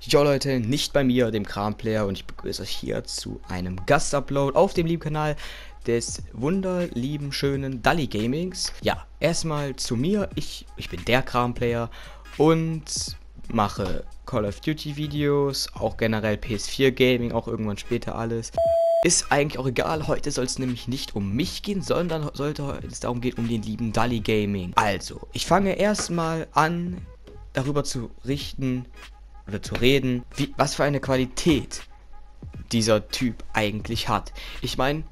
Jo Leute, nicht bei mir, dem Kramplayer und ich begrüße euch hier zu einem Gastupload auf dem lieben Kanal des wunderlieben schönen Dali Gamings. Ja, erstmal zu mir, ich, ich bin der Kramplayer und mache Call of Duty Videos, auch generell PS4 Gaming, auch irgendwann später alles. Ist eigentlich auch egal, heute soll es nämlich nicht um mich gehen, sondern sollte es darum gehen, um den lieben Dali Gaming. Also, ich fange erstmal an, darüber zu richten, oder zu reden, wie, was für eine Qualität dieser Typ eigentlich hat. Ich meine,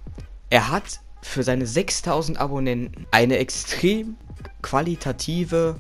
er hat für seine 6000 Abonnenten eine extrem qualitative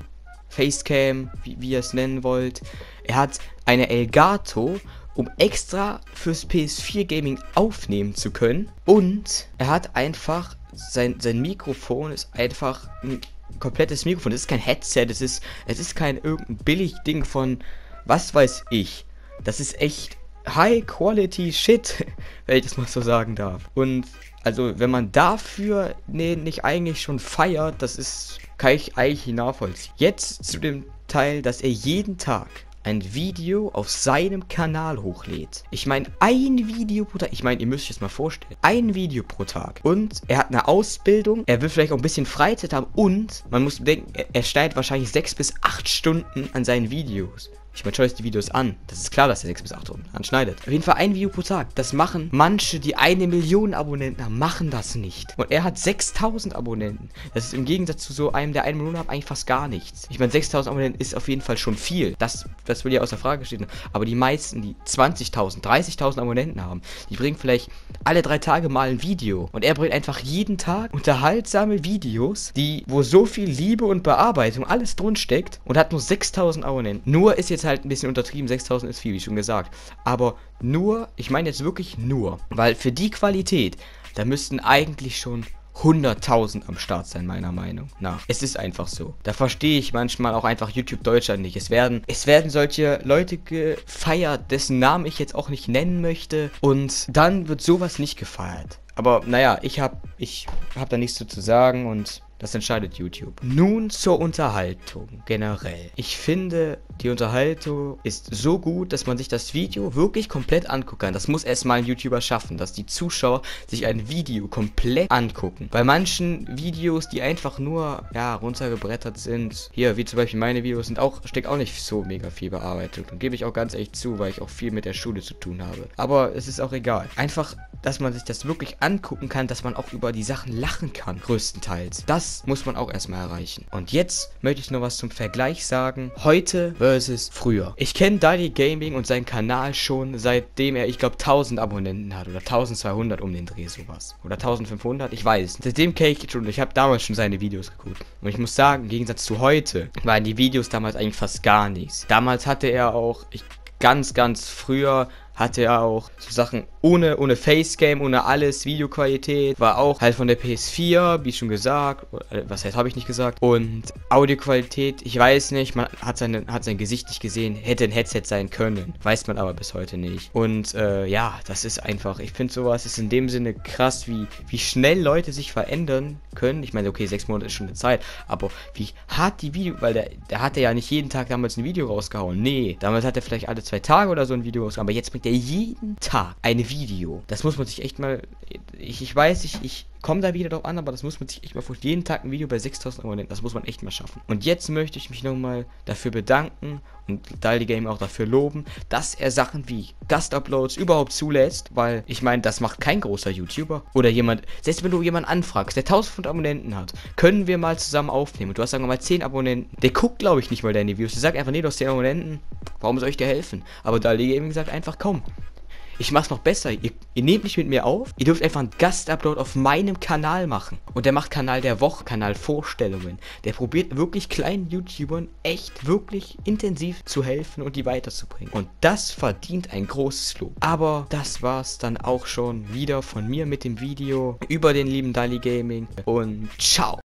Facecam, wie, wie ihr es nennen wollt. Er hat eine Elgato, um extra fürs PS4 Gaming aufnehmen zu können. Und er hat einfach, sein, sein Mikrofon ist einfach ein komplettes Mikrofon. Das ist kein Headset, es ist, es ist kein irgendein billig Ding von was weiß ich. Das ist echt High Quality Shit, wenn ich das mal so sagen darf. Und also, wenn man dafür nee, nicht eigentlich schon feiert, das ist, kann ich eigentlich nachvollziehen. Jetzt zu dem Teil, dass er jeden Tag ein Video auf seinem Kanal hochlädt. Ich meine, ein Video pro Tag. Ich meine, ihr müsst euch das mal vorstellen. Ein Video pro Tag. Und er hat eine Ausbildung. Er will vielleicht auch ein bisschen Freizeit haben. Und man muss bedenken, er, er schneidet wahrscheinlich sechs bis acht Stunden an seinen Videos. Ich meine, schaue die Videos an. Das ist klar, dass er 6 bis 8 Stunden anschneidet. Auf jeden Fall ein Video pro Tag. Das machen manche, die eine Million Abonnenten haben, machen das nicht. Und er hat 6000 Abonnenten. Das ist im Gegensatz zu so einem, der eine Million hat, eigentlich fast gar nichts. Ich meine, 6000 Abonnenten ist auf jeden Fall schon viel. Das, das will ja außer Frage stehen. Aber die meisten, die 20.000, 30.000 Abonnenten haben, die bringen vielleicht alle drei Tage mal ein Video. Und er bringt einfach jeden Tag unterhaltsame Videos, die, wo so viel Liebe und Bearbeitung alles drin steckt und hat nur 6000 Abonnenten. Nur ist jetzt halt ein bisschen untertrieben, 6000 ist viel, wie schon gesagt. Aber nur, ich meine jetzt wirklich nur, weil für die Qualität, da müssten eigentlich schon 100.000 am Start sein, meiner Meinung nach. Es ist einfach so. Da verstehe ich manchmal auch einfach YouTube Deutschland nicht. Es werden, es werden solche Leute gefeiert, dessen Namen ich jetzt auch nicht nennen möchte. Und dann wird sowas nicht gefeiert. Aber naja, ich habe ich hab da nichts zu sagen und das entscheidet YouTube. Nun zur Unterhaltung generell. Ich finde, die Unterhaltung ist so gut, dass man sich das Video wirklich komplett angucken kann. Das muss erstmal ein YouTuber schaffen, dass die Zuschauer sich ein Video komplett angucken. Bei manchen Videos, die einfach nur, ja, runtergebrettert sind, hier, wie zum Beispiel meine Videos, sind auch, steckt auch nicht so mega viel Bearbeitung. Und gebe ich auch ganz echt zu, weil ich auch viel mit der Schule zu tun habe. Aber es ist auch egal. Einfach, dass man sich das wirklich angucken kann, dass man auch über die Sachen lachen kann, größtenteils. Das muss man auch erstmal erreichen. Und jetzt möchte ich noch was zum Vergleich sagen. Heute versus früher. Ich kenne Dali Gaming und seinen Kanal schon seitdem er, ich glaube, 1000 Abonnenten hat. Oder 1200 um den Dreh sowas. Oder 1500, ich weiß. Seitdem kenne ich schon. Ich habe damals schon seine Videos geguckt. Und ich muss sagen, im Gegensatz zu heute, waren die Videos damals eigentlich fast gar nichts. Damals hatte er auch, ich, ganz, ganz früher hatte er auch so Sachen ohne, ohne Facecam, ohne alles, Videoqualität, war auch halt von der PS4, wie schon gesagt, äh, was heißt, habe ich nicht gesagt, und Audioqualität, ich weiß nicht, man hat, seine, hat sein Gesicht nicht gesehen, hätte ein Headset sein können, weiß man aber bis heute nicht. Und äh, ja, das ist einfach, ich finde sowas ist in dem Sinne krass, wie, wie schnell Leute sich verändern können. Ich meine, okay, sechs Monate ist schon eine Zeit, aber wie hart die Video, weil der, der hatte ja nicht jeden Tag damals ein Video rausgehauen, nee, damals hat er vielleicht alle zwei Tage oder so ein Video rausgehauen, aber jetzt bringt er jeden Tag ein Video. Das muss man sich echt mal. Ich, ich weiß, ich, ich komme da wieder drauf an, aber das muss man sich echt mal vor. Jeden Tag ein Video bei 6000 Abonnenten. Das muss man echt mal schaffen. Und jetzt möchte ich mich nochmal dafür bedanken und Dali Game auch dafür loben, dass er Sachen wie Gastuploads überhaupt zulässt, weil ich meine, das macht kein großer YouTuber oder jemand, selbst wenn du jemanden anfragst, der 1000 Abonnenten hat, können wir mal zusammen aufnehmen. Und du hast sagen wir mal 10 Abonnenten. Der guckt, glaube ich, nicht mal deine Videos. Der sagt einfach, nee, du hast 10 Abonnenten. Warum soll ich dir helfen? Aber Dali Game sagt einfach, komm, ich mach's noch besser. Ihr, ihr, nehmt nicht mit mir auf. Ihr dürft einfach einen Gastupload auf meinem Kanal machen. Und der macht Kanal der Woche, Kanal Vorstellungen. Der probiert wirklich kleinen YouTubern echt wirklich intensiv zu helfen und die weiterzubringen. Und das verdient ein großes Lob. Aber das war's dann auch schon wieder von mir mit dem Video über den lieben Dali Gaming. Und ciao.